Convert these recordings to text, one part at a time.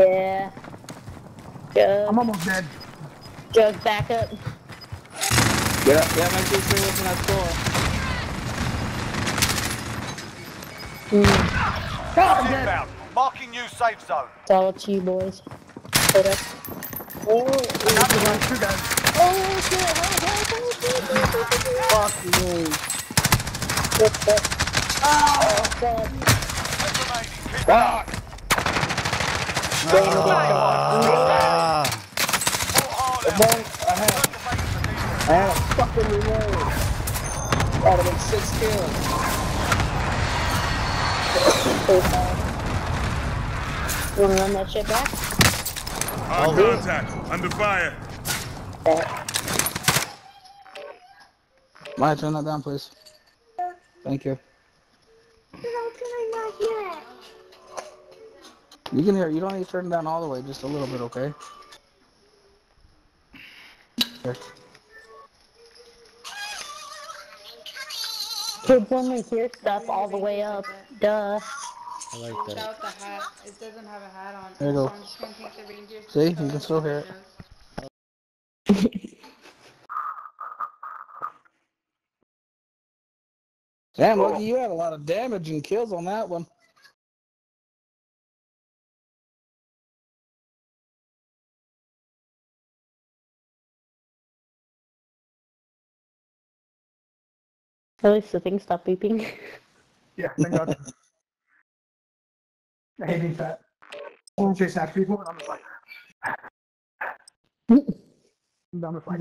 Yeah. Jug. I'm almost dead. Jug back up. Get up. Yeah, make sure you stay away from that store. Mm. Oh, I'm dead. Marking new safe zone. It's all up to you boys. Put up. Oh, I got the last two guys. oh shit! Help, help, help, help, Fuck you. help, help. Oh, God. Ten remaining. Keep it Fuck. Ah. I had. I a fucking reload. That would have six kills. You wanna run that shit back? Hard contact. Under fire. Maya, turn that down, please. Thank you. You can hear. You don't need to turn it down all the way. Just a little bit, okay? Here. Kids only hear stuff all the way up. Duh. I like that. Without the hat, it doesn't have a hat on. There you go. I'm just gonna the reindeer See? You can still hear it. Damn, Lucky, you had a lot of damage and kills on that one. At least the thing stopped beeping. Yeah, thank God. I hate being fat. I want to chase after people, and I'm just like. I'm down to fight.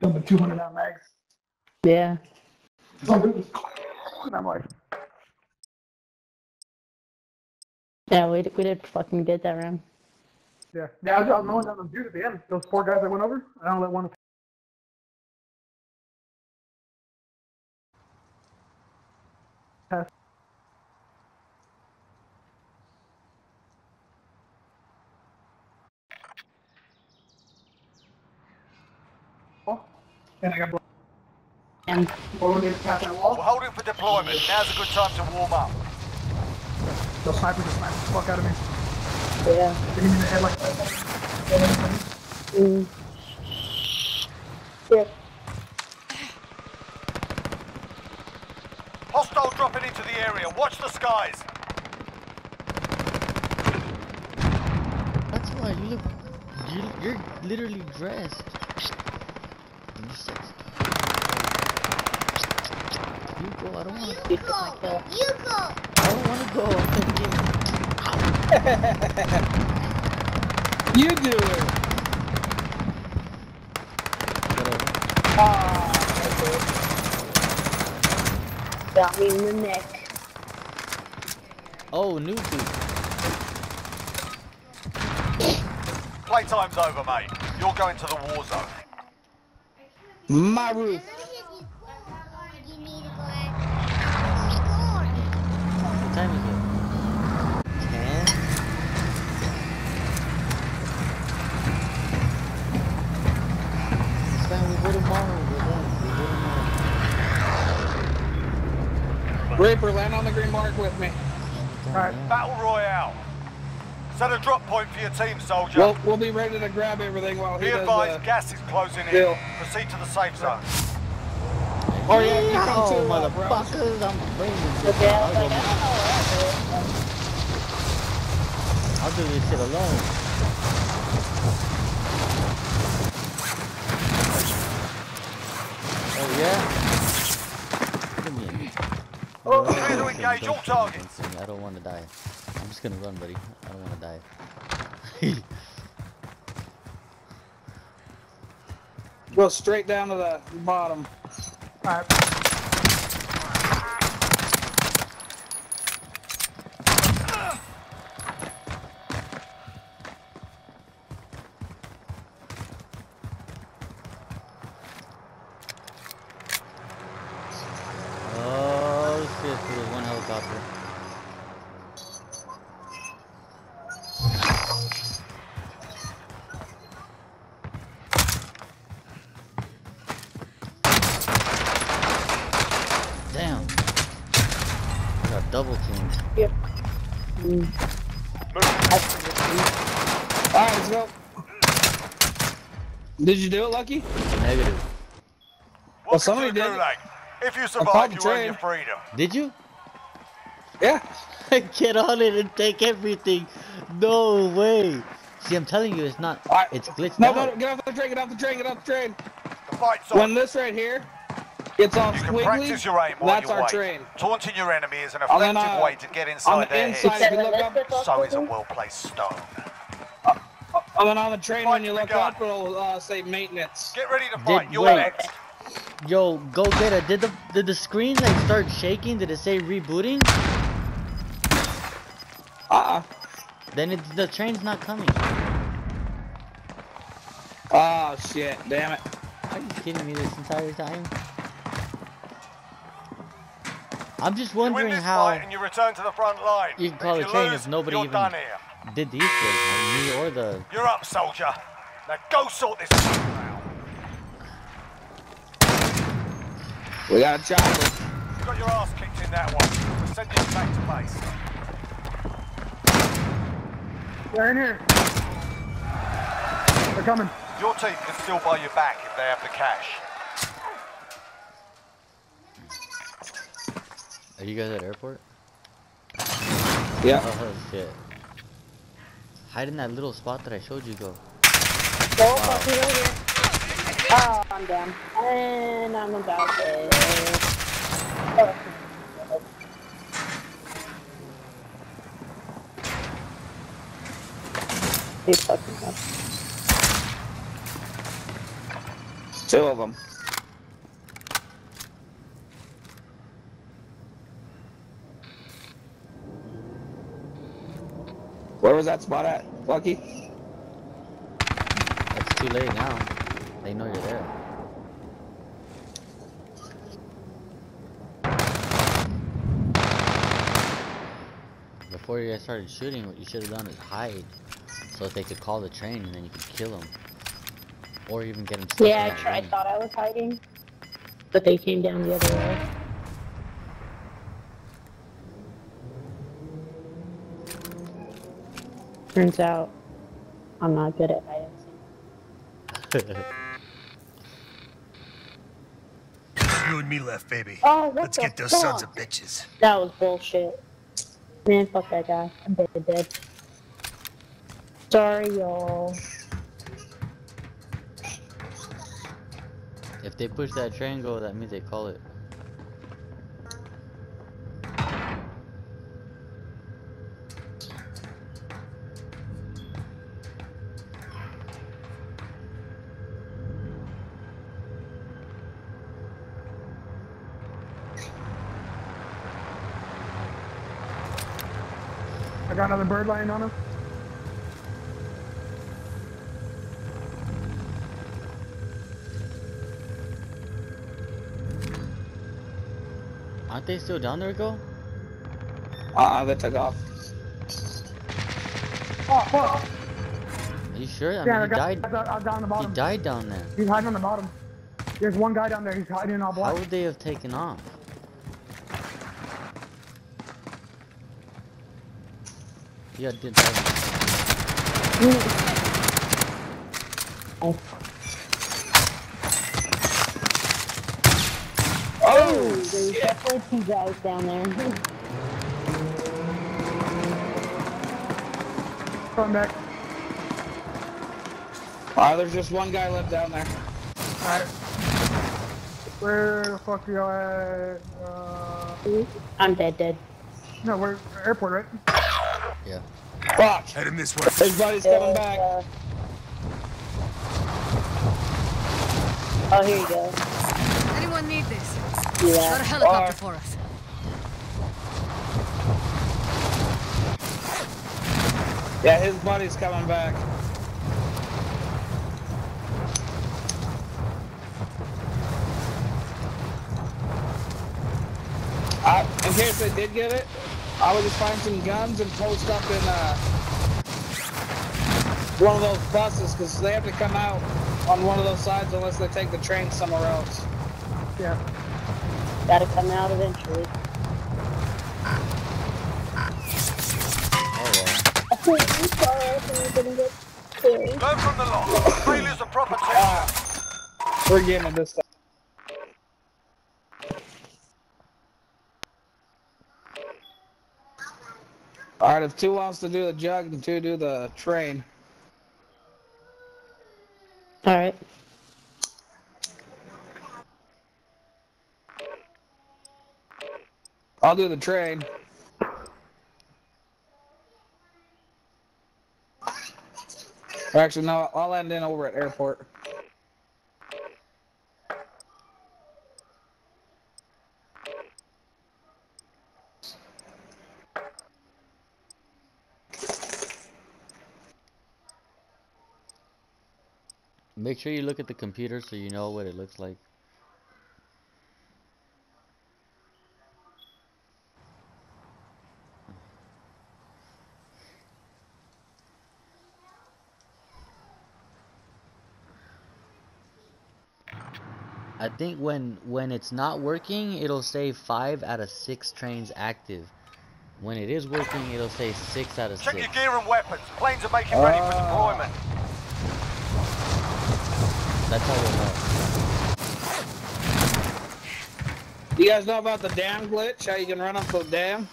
Dumping 200 out mags. yeah. And I'm like, Yeah, we, we did fucking get that round. yeah. Yeah, I was, I was mowing down those dudes at the end. Those four guys that went over. I don't let one. Pass. Oh, And I got blown. And we need to pass that We're holding for deployment. Now's a good time to warm up. The sniper just sniped the fuck out of me. yeah. They hit me in the head like that. Mm. Yeah. Hostile dropping into the area. Watch the skies. That's why you look. You, you're literally dressed. You sexy. You go. I don't want to. You took my kill. I don't want to go. I'm thinking. You do it. Whatever. Got me in the neck. Oh, new dude. Playtime's over, mate. You're going to the war zone. My roof. Tomorrow. Land on the green mark with me. Alright. Battle Royale. Set a drop point for your team, soldier. We'll, we'll be ready to grab everything while he Be does advised, uh, gas is closing in. Proceed to the safe zone. Oh yeah, you Oh, come too, motherfuckers! I'm bringing this. Okay, I I'll, like, I go- don't know what I'll do this shit alone. Oh yeah. Give me a minute. Oh, clear to engage all targets. I don't want to die. I'm just gonna run, buddy. I don't want to die. Go straight down to the bottom. Alright. oh shit! There was. Damn. I got double teamed. Yep. Mm. Alright, let's go. Did you do it, Lucky? Negative. Well, somebody to the did. Gulag. If you called survive, you earn train. your freedom. Did you? Yeah. Get on it and take everything. No way. See, I'm telling you, it's not. Alright. It's glitched No, out. no, no, get off the train, get off the train, get off the train. The fight's on. When this right here gets all You can squiggly, practice your aim while that's you our wait. train. Taunting your enemy is an And then, effective uh, way to get inside the their inside, heads. look up, So is a well-placed stone. and then on the train, when you look begun. up, it'll uh, say maintenance. Get ready to fight. Did- You're wait. next. Yo, go get it. Did the did the screen like start shaking? Did it say rebooting? Then it, the train's not coming. Oh, shit, damn it. Are you kidding me this entire time? I'm just wondering this how fight and you return to the front line. you can call if a train lose, if nobody even- done here. did these things, like me or the. You're up, soldier. Now go sort this out. We got a chopper. You got your ass kicked in that one. We're sending you back to base. They're in here. They're coming. Your team can still buy you back if they have the cash. Are you guys at airport? Yeah. Oh shit. Hide in that little spot that I showed you. Go. Oh, fuck, he's over here. Oh, I'm down. And I'm about to... Oh. He's fucking up. Two of them. Where was that spot at, Lucky? It's too late now. They know you're there. Before you guys started shooting, what you should have done is hide, so if they could call the train and then you could kill them, or even get them. Yeah, I tried. thought I was hiding. But they came down the other way. Turns out, I'm not good at hiding. You and me left, baby. Oh, Let's get those fuck? sons of bitches. That was bullshit. Man, fuck that guy. I'm dead, dead. Sorry, y'all. If they push that triangle, that means they call it. I got another bird lying on him. They still down there, go? Uh-uh, they took off. Oh, fuck. Are you sure? I Yeah, mean, the he guy died. down, uh, down the He died down there. He's hiding on the bottom. There's one guy down there. He's hiding in all How would they have taken off? Yeah, did that. Oh, There's definitely two guys down there. Coming back. Uh, there's just one guy left down there. Alright. Where the fuck are y'all at? Uh, I'm dead, dead. no, we're airport, right? Yeah. Fuck. Heading this way. His buddy's coming back. Uh, oh, here you go. Anyone? Yeah. Got a helicopter Or- for us. Yeah, his buddy's coming back. Uh, in case they did get it, I would just find some guns and post up in uh, one of those buses because they have to come out on one of those sides unless they take the train somewhere else. Yeah. Gotta come out eventually. Well. I'm sorry, I think I didn't get killed. Learn from the loss. Failure's a proper. Ah, we're getting this time. Alright, if two wants to do the jug and two do the train. Alright. I'll do the train. Actually, no, I'll end in over at airport. Make sure you look at the computer so you know what it looks like. Think when when it's not working, it'll say five out of six trains active. When it is working, it'll say six out of Check six. your gear and weapons. Planes are making ready for deployment. That's how we'll know. You guys know about the dam glitch? How you can run up the dam?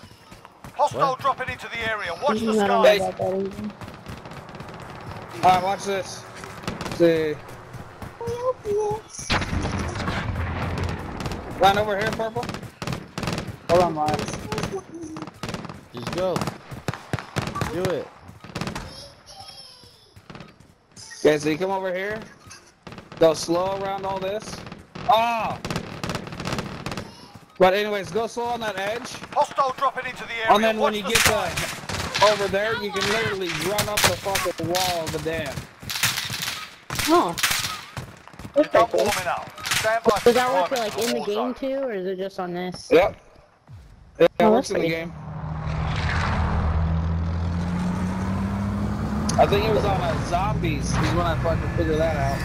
Hostile What? dropping into the area. Watch the I skies. about that either. Alright, watch this. See. Line over here, purple. Hold on, Miles. Just go. Do it. Okay, so you come over here. Go slow around all this. Oh! But anyways, go slow on that edge. Hostile dropping into the area. And then when you the get skies. to over there, you can literally run up the fucking wall of the dam. Oh. That's Stop pretty cool. warming up. Does that work like in the game too, or is it just on this? Yep. Yeah, it Oh, works in the game. I think it was on uh, Zombies is when I fucking figured that out.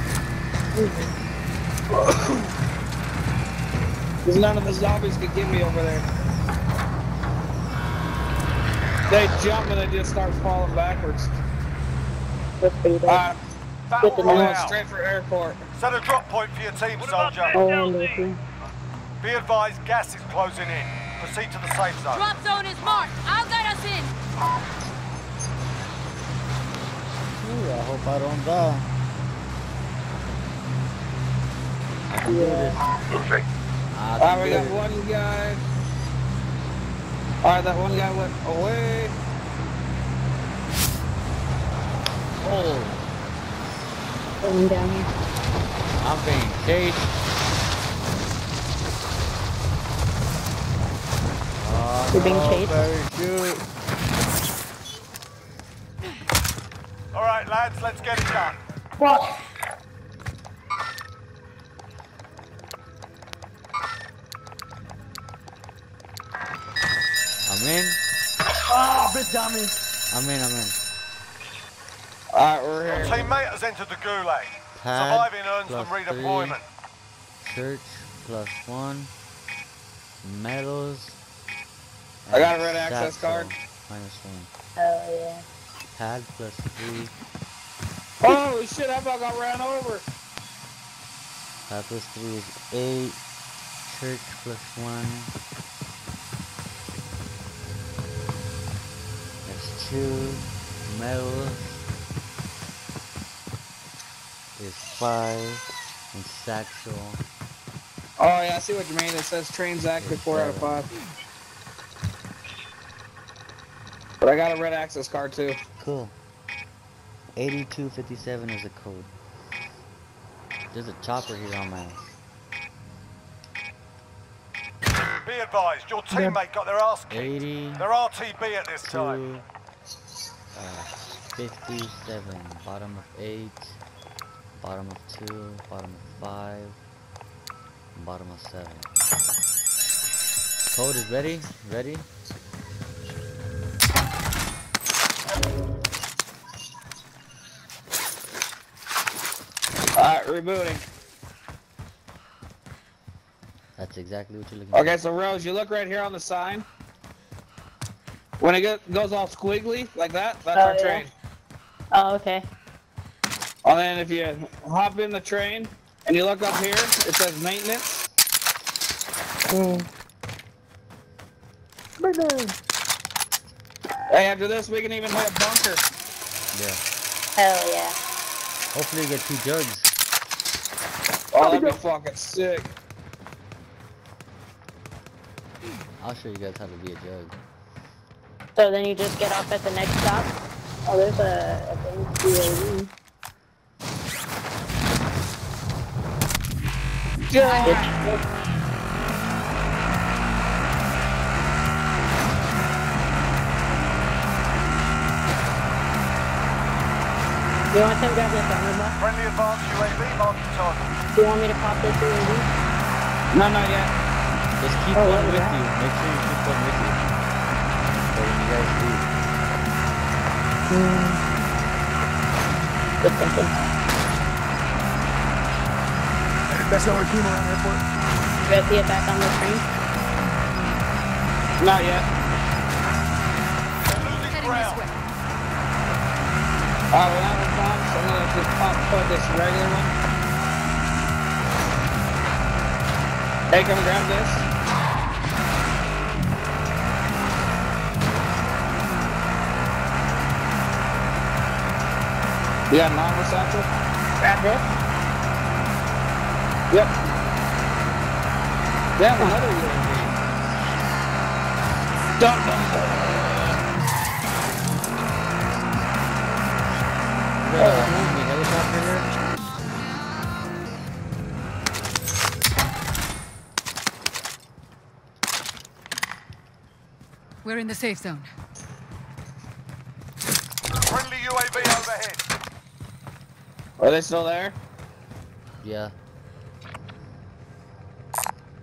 Because none of the zombies could get me over there. They jump and they just start falling backwards. Dope. Uh, Battle I'm going straight for airport. Set a drop point for your team, soldier. Oh. Be advised, gas is closing in. Proceed to the safe zone. Drop zone is marked. I'll get us in. Ooh, I hope I don't die. I can do this. I Alright, we got one guy. Alright, that one guy went away. Oh, Going down here. I'm being chased. Oh, You're being no, chased? parachute. All right, lads, let's get it done. What? I'm in. Ah, bitch got me. I'm in. I'm in. Alright, we're Your here. teammate has entered the gulag. Pad Surviving earns them plus redeployment. Church plus one. Medals. I got a red access card. Minus one. Oh yeah. Pad plus three. Holy shit, I about got ran over. Pad plus three is eight. Church plus one. That's two. Medals is five. And satchel. Oh yeah, I see what you mean. It says trains active four out of five. But I got a red access card too. Cool. 8257 is the code. There's a chopper here on my ass. Be advised, your teammate got their ass kicked. 80, They're RTB at this time. uh, 57, bottom of 8, bottom of 2, bottom of 5, bottom of 7. Code is ready? Ready? Alright, rebooting. That's exactly what you're looking for. Okay, so Rose, you look right here on the sign. When it go- goes all squiggly like that, that's Oh, our yeah. train. Oh, okay. And then if you hop in the train and you look up here, it says maintenance. Mm. Hey, after this, we can even hit a bunker. Yeah. Hell yeah. Hopefully you get two jugs. Oh, that'd be fucking sick. I'll show you guys how to be a jug. So then you just get off at the next stop. Oh, there's a, a thing, UAV. You want to come grab this armor box? Friendly advanced UAV marking target. Do you want me to pop this UAV? No, not yet. Just keep Oh, one what is with that? you. Make sure you keep one with you. So when you guys leave. Hmm. Good thinking. That's the only team around the airport. You guys see it back on the train? Not yet. Losing ground. Alright, well, that one's gone, so I'm gonna just pop put this regular one. Hey, come grab this. You got an armor satchel? Satchel? Yep. Damn, another UAV. Uh-huh. Helicopter here? We're in the safe zone. Friendly UAV overhead. Are they still there? Yeah.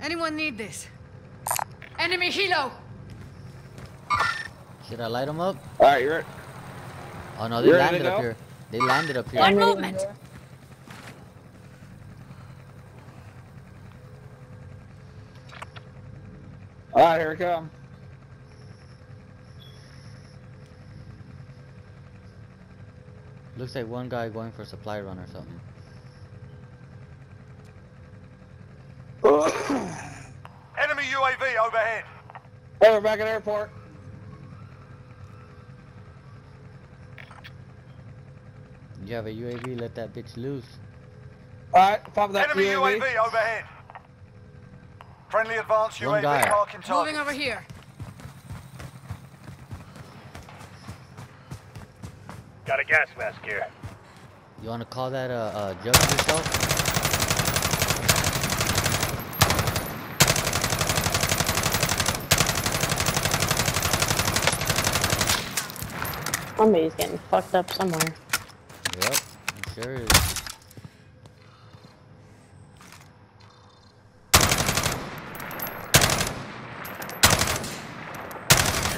Anyone need this? Enemy helo! Should I light them up? Alright, you're it. Oh no, they You ready to landed up here. They landed up here. One I'm ready to movement. Alright, here we come. Looks like one guy going for a supply run or something. Enemy UAV overhead. Hey, we're back at airport. You have a UAV, let that bitch loose. Alright, pop that Enemy UAV. UAV overhead. Friendly advanced One UAV guy. marking target. Moving over here. Got a gas mask here. You wanna call that a, a jug yourself? Somebody's getting fucked up somewhere. Yep, it sure is.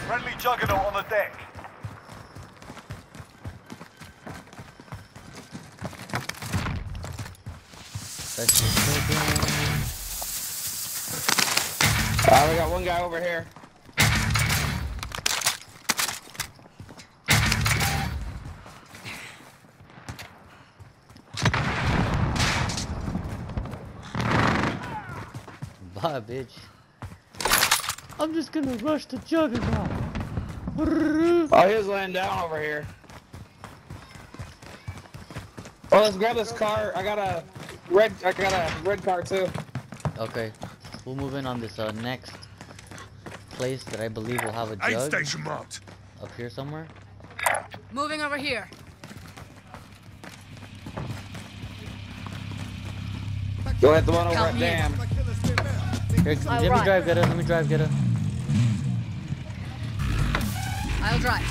Friendly juggernaut on the deck. That's just so Alright, we got one guy over here. Bye, bitch. I'm just gonna rush the juggernaut. Oh, he was laying down over here. Oh, let's grab this car. I got a red. I got a red car too. Okay, we'll move in on this uh, next place that I believe will have a Aid jug station marked. up here somewhere. Moving over here. Go hit the one over Count at me. Dam. Here, I'll let me drive, get her. Let me drive, get her. I'll drive.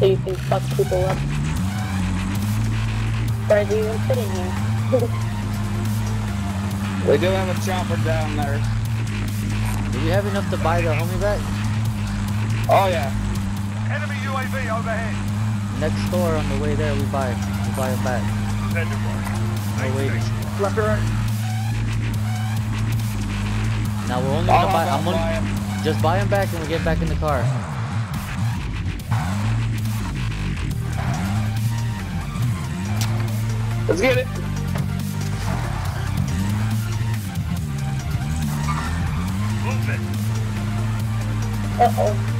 So you can fuck people up. Where do you even fit in here? We do have a chopper down there. Do we have enough to buy the homie back? Oh yeah. Enemy UAV overhead. Next door on the way there, we buy. We buy it back. Vendor mark. No waiting. Left or right? Now we're only oh, oh, oh, gonna buy. I'm out only, by it. Just buy him back and we get back in the car. Let's get it. Move it. Uh-oh.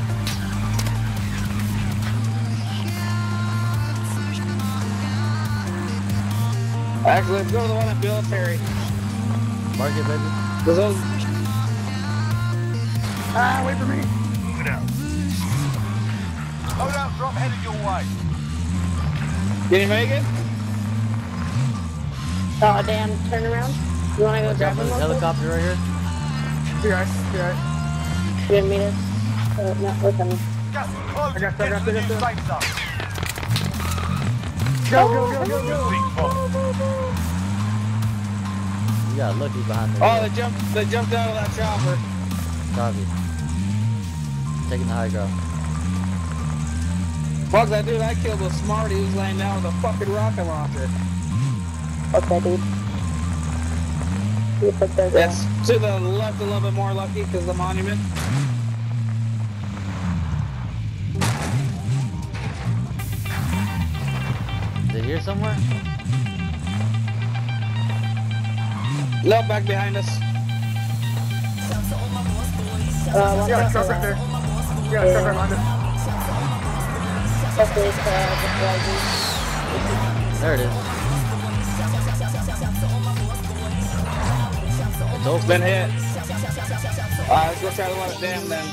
Actually, let's go to the one at military. Mark it, baby. Cause those, Ah, wait for me. Move it out. Loadout drop headed your way. can you make it? Oh, damn. Turn around. You wanna go Watch out grab for him? this real quick? helicopter right here. See right, see right. You didn't meet us? Uh, no, we're coming. Gas is closing. I got Get that, to the I got new that. safe zone. Go, go, go, go, go. Big bomb. You got lucky behind the Oh, they jumped. They jumped out of that chopper. Copy. Taking the high ground. Fuck that dude! I killed a smarty who was laying down with a fucking rocket launcher. Okay, dude. You put those That's to the left a little bit more lucky because the monument. Is it here somewhere? No, back behind us. Uh, watch got a truck right there. That. You got a truck right behind us. Hopefully it's, just rising. There it is. It's open. Been hit. Alright, let's go try to let it down then.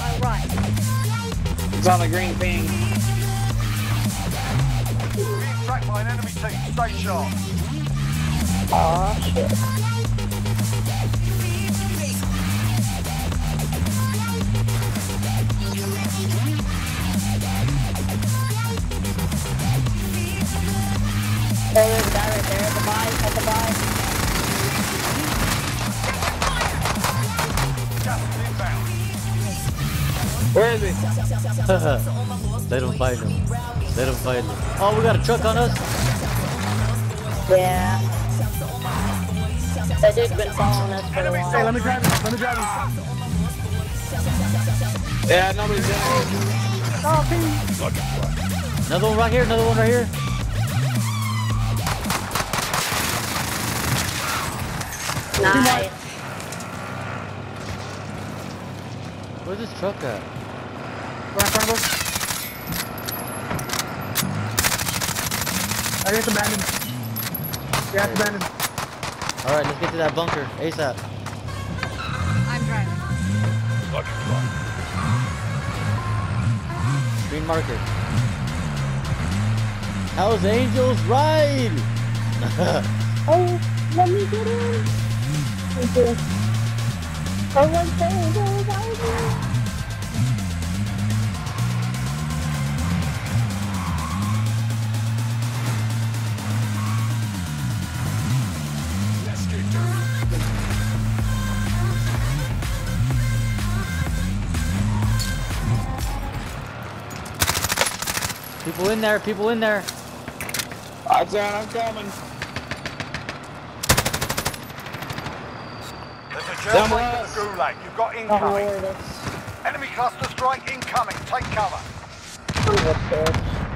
All right. It's on the green ping. Being tracked by an enemy team. Stay sharp. Aw, shit. Oh, there's a guy right there at the buy, at the buy. Gas is inbound. Where is he? Let him fight him. Let him fight him. Oh, we got a truck on us. Yeah. That dude's been following us for a Hey, let me drive you. Let me drive you. Yeah, nobody's in here. Oh. Another one right here. Another one right here. Nice. Where's this truck at? Right in front of us. I think it's abandoned. Yeah, it's abandoned. All right, let's get to that bunker ASAP. I'm driving. Lucky spot. Green marker. How's Angels ride? Oh, let me get in. You. Oh, one thing, go, go, go. people in there. People in there. Odds on, I'm coming. There's a Down jailbreak below in the gulag. You've got Oh, incoming. Lord, it's Enemy cluster strike incoming. Take cover. son of a bitch.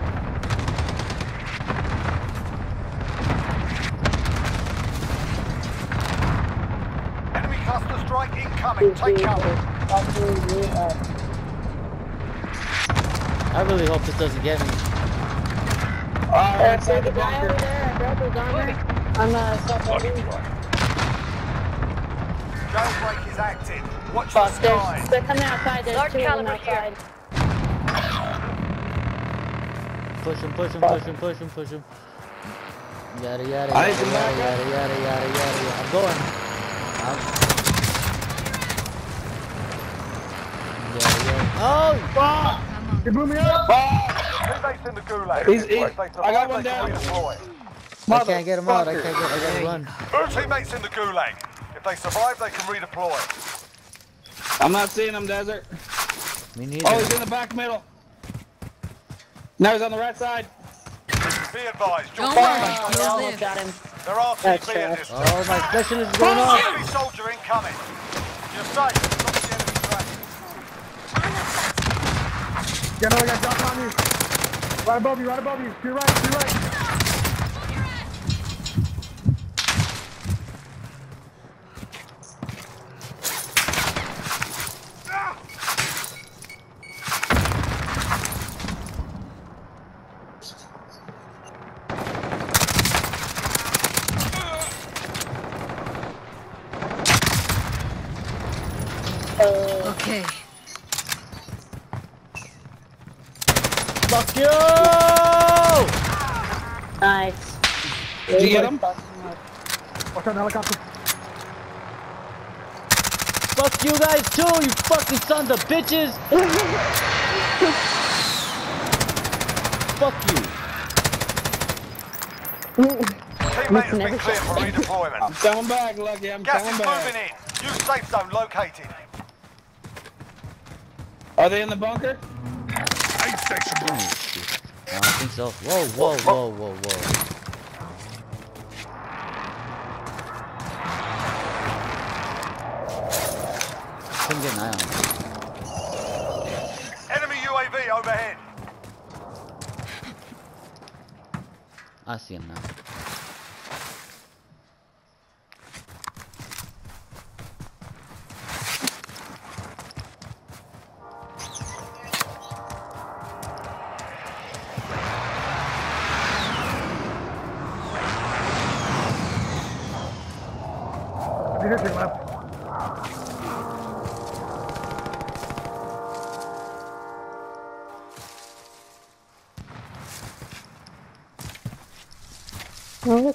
Enemy cluster strike incoming. Take cover. it's fucking you up. I really hope this doesn't get me. Oh, Uh, inside the the guy over there, I broke his armor. I'm uh, active. Watch the Fuck, there's, skies. they're coming outside. There's Large two of them caliber here. Push him, push him, push him, push him, push him. Yada yada I yada yada yada yada yada yada. I'm going. I'm... Yada yada. Oh! You blew me up. Teammates in the gulag. He's- he- If they survive, I got one down. I can't get him out. I can't get. I gotta run. All teammates in the gulag. If they survive, they can redeploy. I'm not seeing him, Desert. Me neither. Oh, he's in the back middle. Now he's on the right side. Be advised. your Don't worry, Oh, you'll they got him. There are That's TB in right. this. Oh, my specialist is going off. Enemy soldier incoming. You're safe. Stop the enemy train. Yeah, another guy dropping on you. Right above you, right above you. To your right, to your right. Okay. Fuck you! Nice. Did you get him? Watch out, helicopter. Fuck you guys too, you fucking sons of bitches! Fuck you. Teammate has been cleared for redeployment. I'm coming back, Lucky. I'm Gas coming is moving in. New safe zone located. Are they in the bunker? Aid station Oh, shit. I don't think so. Whoa, whoa, whoa, whoa, whoa. Couldn't get an eye on him. Enemy UAV overhead. I see him now.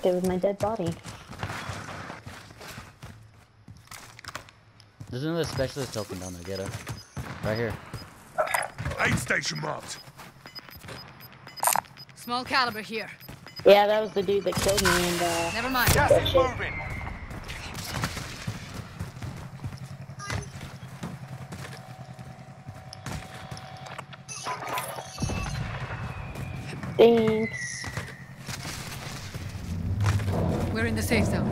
It was my dead body. There's another specialist helping down there, get her. Right here. Aid station marked. Small caliber here. Yeah, that was the dude that killed me and, uh, Never mind. Gas is moving. thanks. In the safe zone.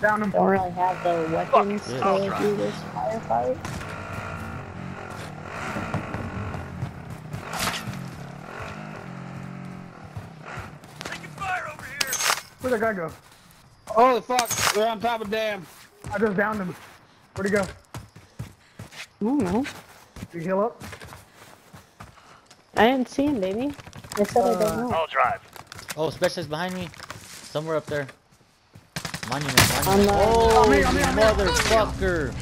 Down him. Don't really have the weapons Yeah. to I'll do this firefight. Where'd that guy go? Holy fuck, we're on top of dam. I just downed him. Where'd he go? I don't. Did he heal up? I didn't see him, baby. I said I don't know. I'll drive. Oh, specialist behind me. Somewhere up there. Monument, On monument. the- Oh, On me, on me, on me. motherfucker.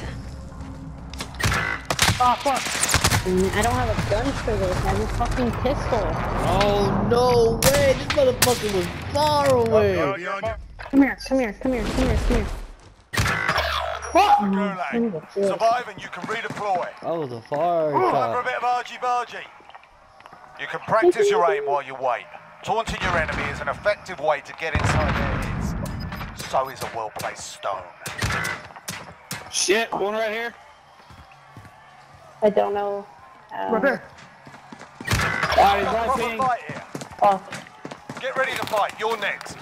Ah, fuck. I don't have a gun for this. I have a fucking pistol. Oh, no way. This motherfucker was far away. Beyond you. Come here, come here, come here, come here, come here. What? son of a Gulag. bitch. Survive and you can redeploy. That was a far Time for a shot. bit of argy-bargy. You can practice your aim while you wait. Taunting your enemy is an effective way to get inside their heads. So is a well-placed stone. Shit, one right here. I don't know. Uh, Right there. He's right Proper ping. fight here. Fuck. Get ready to fight. You're next.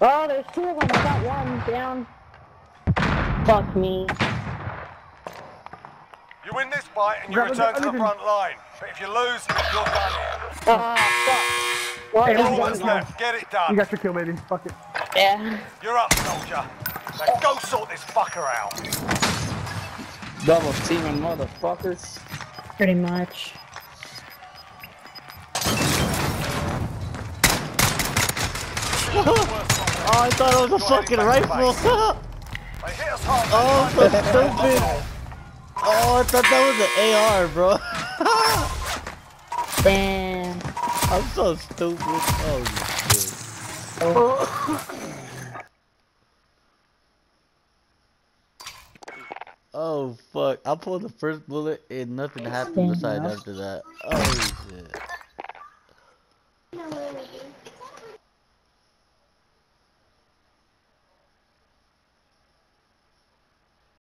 Oh, there's two of them. I got one down. Fuck me. You win this fight and you Grab return to the front line. But if you lose, you're done here. Ah, fuck. Well, Hey, it You're was hold one almost on. more. left. Get it done. You got your kill, baby. Fuck it. Yeah. You're up, soldier. Now go sort this fucker out. Double teaming motherfuckers. Pretty much. Oh, I thought it was a fucking rifle. They hit us oh, so stupid. Oh, I thought that was an AR, bro. Damn. I'm so stupid. Oh, shit. Oh. Oh fuck! I pulled the first bullet and nothing happened besides after that. Oh shit.